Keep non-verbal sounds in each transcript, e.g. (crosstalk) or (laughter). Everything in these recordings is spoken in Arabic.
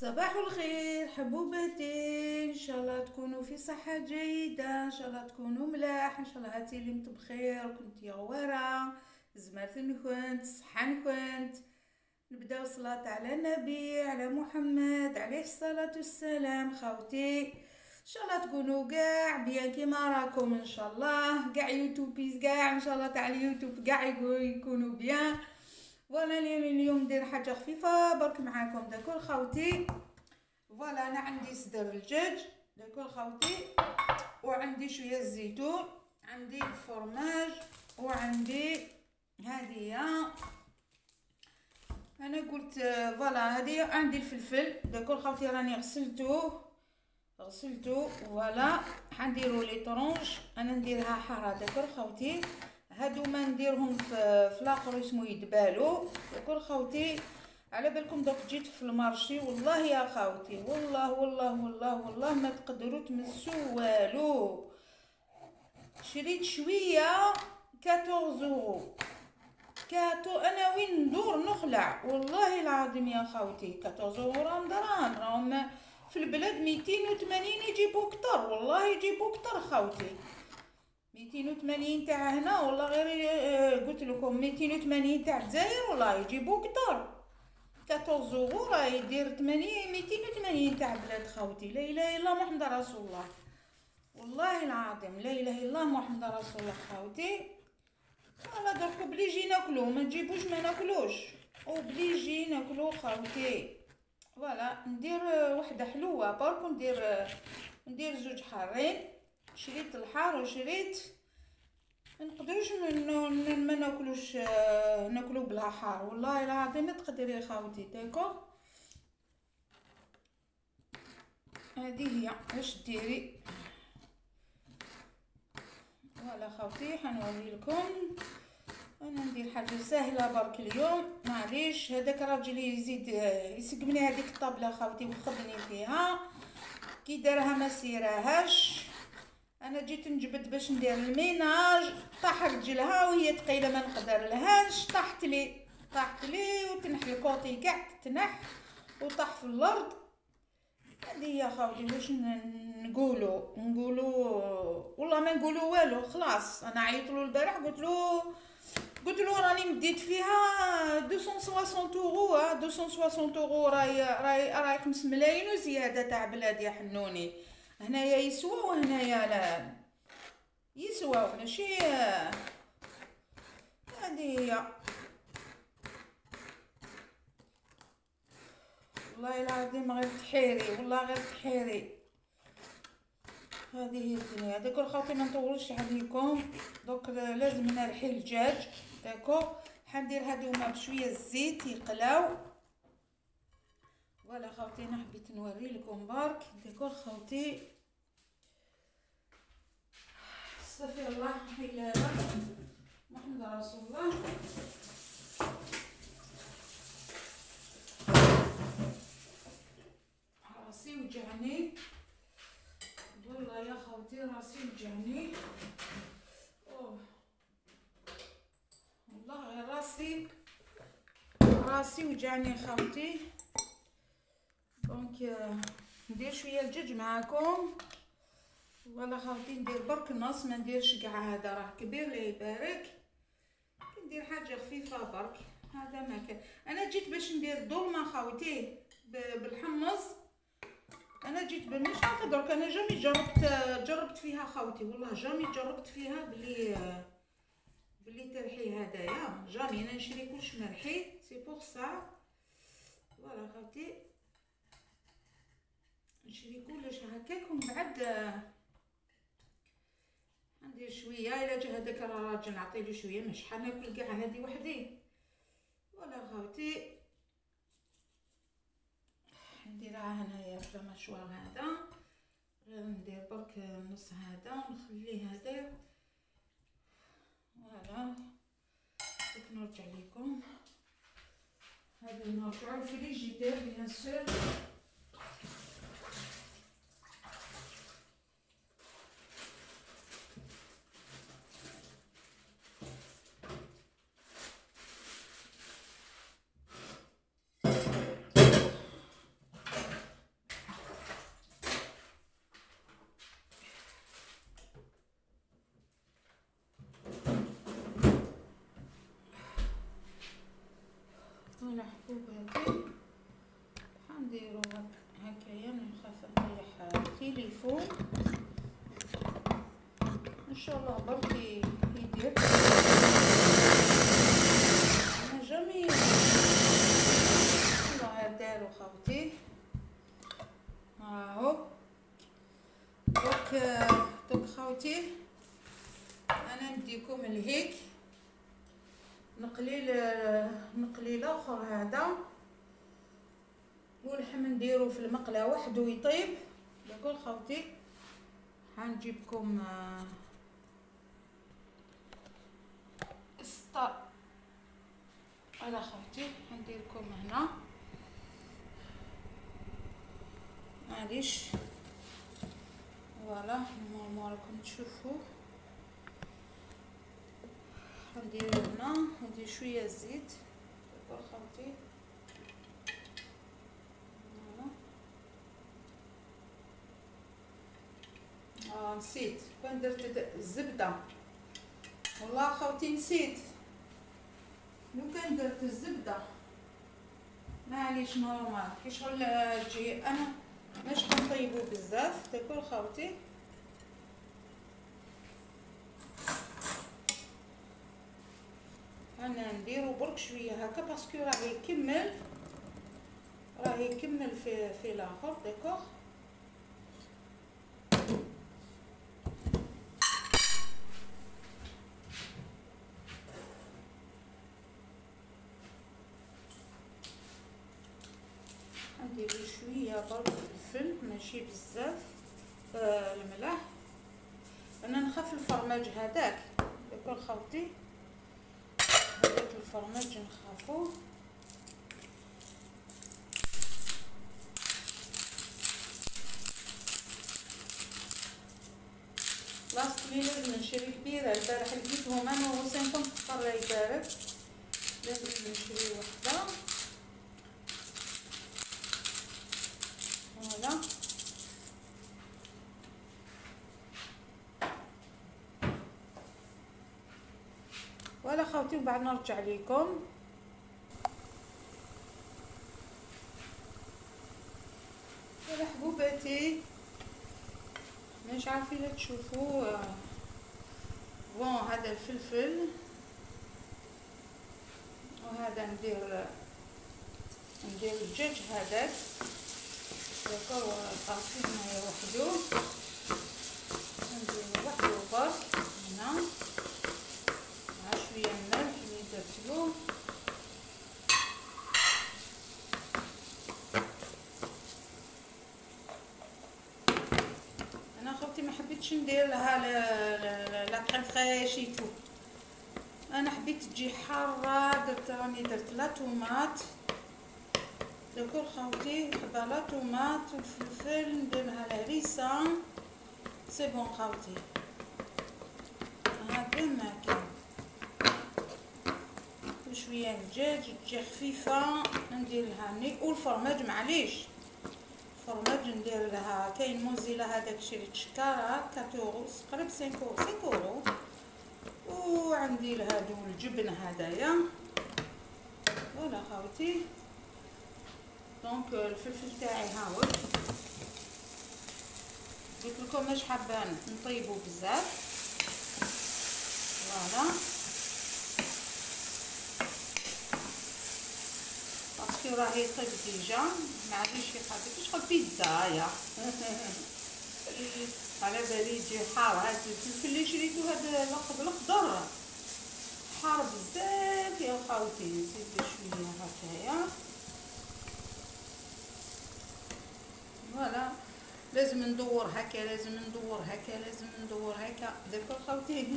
صباح الخير حبوباتي إن شاء الله تكونوا في صحة جيدة إن شاء الله تكونوا ملاح إن شاء الله هاتي لمت بخير كنت غوارة. زمرت كنت صحة كنت. نبداو صلاة على النبي على محمد عليه الصلاة والسلام. خاوتي إن شاء الله تكونوا كاع بيان كيما راكم إن شاء الله. كاع يوتيوبيز كاع إن شاء الله تاع اليوتيوب كاع يكونوا بيان voilà اليوم ندير حاجة خفيفة برك معاكم d'accord خاوتي. voilà أنا عندي صدر الدجاج d'accord خاوتي. وعندي شوية الزيتون عندي الفرماج وعندي هذه أنا قلت voilà هذه عندي الفلفل. d'accord خاوتي راني غسلته غسلته voilà. حنديرو les tranches أنا نديرها حارة d'accord خاوتي. هادو ما نديرهم في, الآخر اسمه يدبالو يقول خوتي على بالكم دوك جيت في المارشي والله يا خاوتي والله والله والله والله ما تقدروا تمسوا والو. شريت شوية 14 اورو كاتو أنا وين ندور نخلع؟ والله العظيم يا خاوتي 14 اورو راهم في البلاد 280 يجيبو كتر والله يجيبو كتر خاوتي ميتين وثمانين تاع هنا والله غير آه، قلت لكم ميتين وثمانين تاع الجزائر والله يجيبو كتر quatorze euros راه يدير ثمانين ميتين وثمانين تاع بلاد خاوتي لا إله إلا الله محمد رسول الله. والله العظيم لا إله إلا الله محمد رسول الله خاوتي أنا درك obligé ناكلو ما تجيبوش ما ناكلوش. و obligé ناكلو خاوتي voilà ندير وحدة حلوة. برك ندير ندير زوج حارين. شريت الحار وشريت نقدروش ما ناكلوش ناكلو بلا حار. والله العظيم تقدري خاوتي داكو هذه هي اش ديري؟ فوالا خاوتي حنوري لكم. أنا ندير حاجة سهلة برك اليوم. معليش هذاك الراجل يزيد يسقمني هذيك الطابلة خاوتي وخدني فيها. كي دارها ما سيراهاش. أنا جيت نجبد باش ندير الميناج طاح رجلها وهي ثقيله ما نقدر لهاش طاحت لي طاحت لي وتنحي الكوطي كاع تنح وطاح في الأرض. هذه يا خاوتي واش نقولوا نقولوا والله ما نقولوا والو خلاص. أنا عيطت له البارح قلت له قلت له راني مديت فيها 260 أورو 260 أورو راهي راهي راهي 5 ملايين وزيادة تاع بلاد يا حنوني. هنايا يسوى وهنايا لا. يسوى ماشي هذه هي والله العظيم غير تحيري والله غير تحيري هذه هي الدنيا. داك الخاطر ما نطولش عليكم دوك لازم نرحي الدجاج داكو حندير هادوما بشوية الزيت يقلاو. فوالا خاوتي أنا حبيت نوري لكم برك. ديكور خاوتي. أستغفر الله إلا محمد رسول الله. راسي وجعني والله يا خوتي راسي وجعني أوه. والله غير راسي راسي وجعني خوتي. دونك ندير شوية الدجاج معاكم. ولا خاوتي ندير برك نص ما نديرش كاع هذا راه كبير لا يبارك؟ ندير حاجة خفيفة برك. هذا ما كان. أنا جيت باش ندير ضلمه خاوتي بالحمص. أنا جيت مش درك أنا jamais جربت جربت فيها خاوتي والله jamais جربت فيها بلي بلي ترحي هدايا. jamais أنا نشري كلش مرحي. c'est pour ça voilà خاوتي نشري كلش هكاك ومن بعد ندير شوية إلا جا هذاك الراجل نعطيه شوية مش شحال ناكل كاع هذه وحدي. voilà خاوتي نديرها هنايا في المشوار هذا. غير ندير برك نص هذا ونخليه هذا. voilà ديك نرجع لكم هذا نرجعو في le frigidaire bien sûr. شاء الله برك يدير أنا جميل الله دارو خوتي راهو دوك دوك خوتي أنا نديكم لهيك نقلي نقلي الآخر هذا. واللحم نديرو في المقلة وحده يطيب. d'accord خوتي حنجيبكم آه، اسطا على خوتي حنديركم هنا. معليش. voilà normal راكم تشوفوا. ندير هنا ندير شوية زيت. دابا خوتي آه نسيت. كون درت الزبده والله خوتي نسيت. لو كان درت الزبده معليش normal كي شغل تجي أنا مش حنطيبو بزاف تاكل خوتي أنا نديرو برك شوية هكا parce que راه يكمل راه يكمل في في الآخر d'accord نديرو شوية برك الفلفل ماشي بزاف آه الملح أنا نخاف الفرماج هذاك. ياكل خوتي. هذاك الفرماج نخافو. لاصق لي لازم نشري كبيرة. البارح لقيتهم أنا وسنكم في القرية يبارد لازم نشري وحدة فوالا خوتي وبعد نرجع لكم. ولا حبوباتي مش عارفين تشوفوا. بون هذا الفلفل. وهذا ندير ندير الدجاج هذاك داكور طاسين هنايا وحدو ندير وحدو برك هنا مع شوية الملح درتلو أنا خوتي ما حبيتش ندير لها la crème fraîche tout. أنا حبيت تجي حارة درت راني درت la tomate. d'accord خوتي حبه la tomate والفلفل ندير لها الهريسه c'est bon خوتي. هذا ما وشويه دجاج تجي خفيفة ندير لها ني والفرماج معليش. فرماج ندير لها كاين mozzarella هذاك شريت شكاره 4 قريب 5 5 اورو وعندي هادو الجبن هدايا. voilà خاوتي. donc الفلفل تاعي هاهو قلت لكم مش حابة نطيبو بزاف. voilà. parce que راه يطيب déjà معليش يخاطر شغل بيتزا على بالي يجي حار هاد الفلفل اللي شريتو هذا الاخضر حار بزاف يا خاوتي نزيد شوية هكايا voilà لازم ندور هكا لازم ندور هكا لازم ندور هكا d'accord خاوتي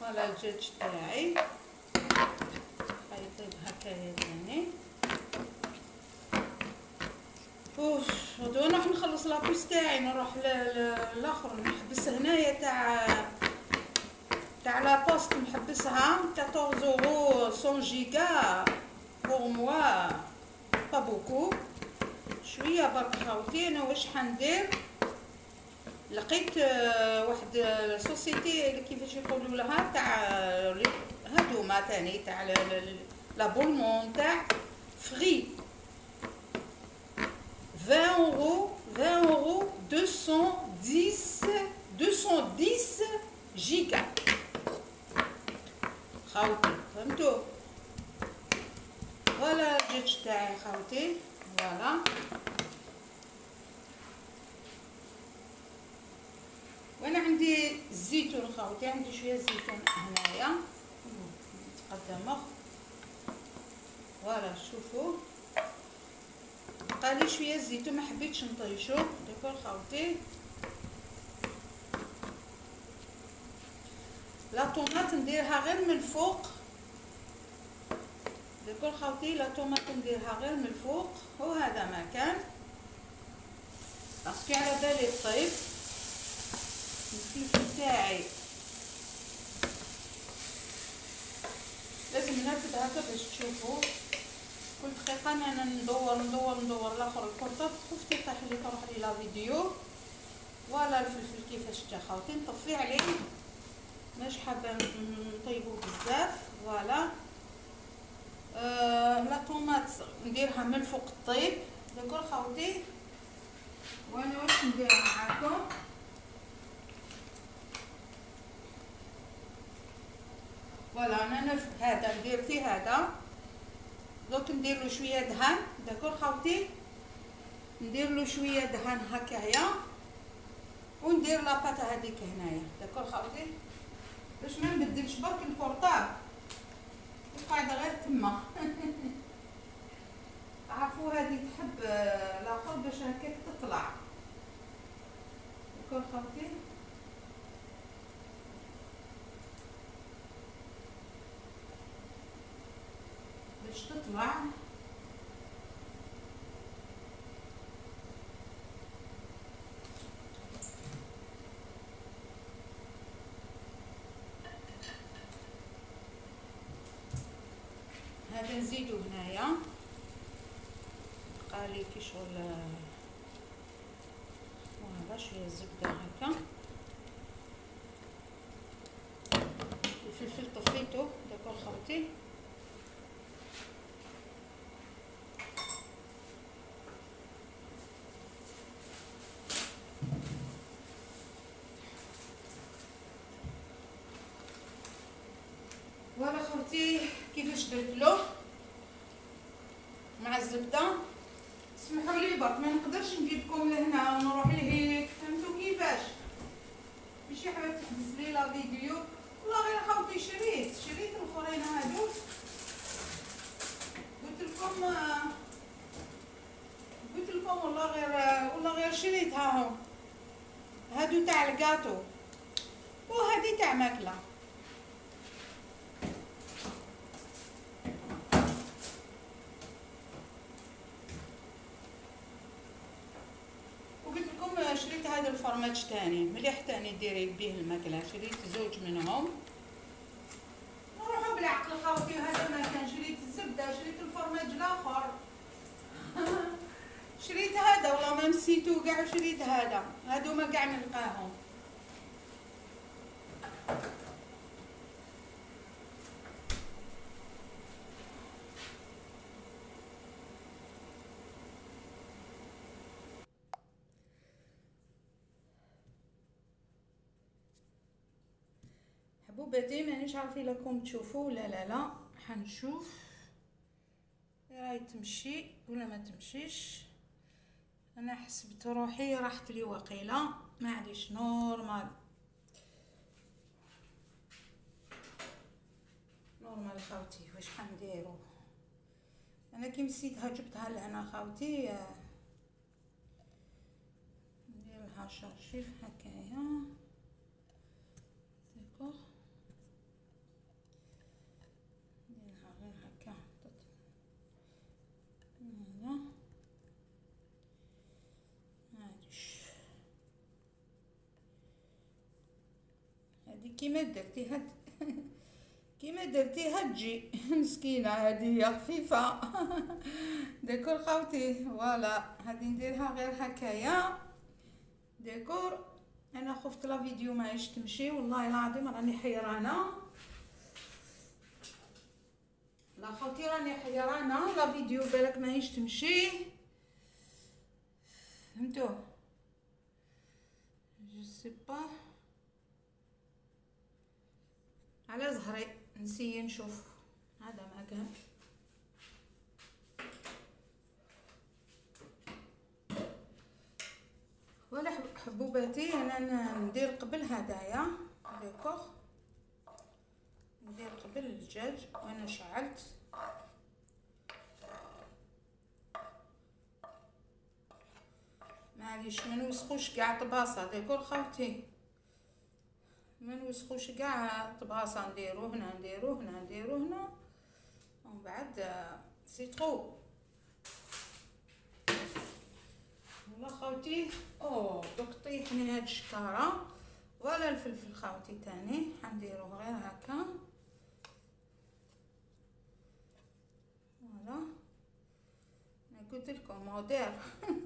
voilà الدجاج تاعي يطيب هكايا ثاني اوف أنا راح نخلص la puce تاعي نروح للاخر نحبس هنايا تاع تاع La Poste نحبسها 14 اورو 100 giga pour moi pas beaucoup شوية برك خاوتي أنا واش حندير؟ لقيت واحد ال société كيفاش يقولوا لها تاع هادوما تاني تاع l'abonnement تاع Free 20 euros, 20 euros, 210, 210 gigas. خاوتي فهمتوا voilà الدجاج تاعي خاوتي voilà وأنا عندي الزيتون خاوتي عندي شوية زيتون هنايا. متقدمة. voilà شوفوا. لي شوية الزيتون ما حبيتش نطيشو. d'accord خاوتي. la tomate نديرها غير من الفوق. d'accord خاوتي la tomate نديرها غير من الفوق. وهذا ما كان. parce que على بالي طيب الفلفل تاعي لازم نرفد هكا باش تشوفوا كل دقيقه أنا ندور ندور ندور الآخر الكرطه خفت يطيح لي تروح لي la vidéo. voilà الفلفل كيفاش جا خاوتي نطفي عليه مش حابة نطيبو بزاف. voilà. آه la tomate نديرها من الفوق الطيب. d'accord خاوتي. وأنا واش ندير معاكم؟ voilà أنا هذا. ندير فيه هذا. دوك ندير له شوية دهان d'accord خاوتي؟ ندير له شوية دهان هكايا وندير la pâte هذيك هنايا. d'accord خاوتي؟ باش ما نبدلش برك ال portable القاعده غير تما؟ (laughs) عرفوا هذه تحب لاخر باش هكاك تطلع. d'accord خاوتي؟ باش تطلع هذا نزيدو هنايا. بقالي كي شغل وهذا شوية زبدة هكا. الفلفل طفيتو داكور خوتي voilà خوتي كيفاش درت له. مع الزبدة. سمحوا لي برك ما نقدرش نجيبكم لهنا ونروح لهيك. فهمتوا كيفاش؟ ماشي حابه تحبس لي la vidéo. والله غير خوتي شريت شريت الاخرين هادو. قلت لكم قلت لكم والله غير والله غير شريت هاهم هادو تاع الكاطو وهادي تاع ماكلة وقلت لكم الفرماج تاني مليح تاني ديري بيه الماكله شريت زوج منهم نروحوا بالعقل خاوتي هذا ما كان شريت الزبده شريت الفرماج الآخر شريت هذا والله ما نسيتو كاع شريت هذا هادو ما كاع نلقاهم حبوباتي مانيش عارفة لكم تشوفوا ولا لا لا. حنشوف. راهي تمشي ولا ما تمشيش؟ أنا حسبت روحي راحت لي وقيلة. معليش normal. normal خاوتي واش حنديرو؟ أنا كي نسيتها جبتها لهنا خاوتي ندير لها شرشيف هكايا داكوغ نديرها غير هكا هنا معليش هادي كيما درتي هاد (laughs) كيما درتيها تجي (laughs) مسكينة هادي خفيفة. (laughs) d'accord خاوتي voilà. هادي نديرها غير هكايا. d'accord أنا خفت la vidéo ماهيش تمشي. والله العظيم راني حيرانة. لا خوتي راني حيرانة. la vidéo بالك ماهيش تمشي. فهمتوا je sais pas على ظهري نسيي نشوف. هذا ما ولا حبوباتي أنا ندير قبل هدايا. ديكور ندير قبل الدجاج وأنا شعلت. معليش ما نوسخوش كاع طباسه ديكور خوتي ما نوسخوش كاع طباصه نديرو هنا نديرو هنا نديرو هنا. ومن بعد سي ترو والله خوتي. أو دوك طيحني هاد الشكارة. ولا الفلفل خاوتي تاني. حنديرو غير هكا. فوالا. أنا قلت لكم مودير. (laughs)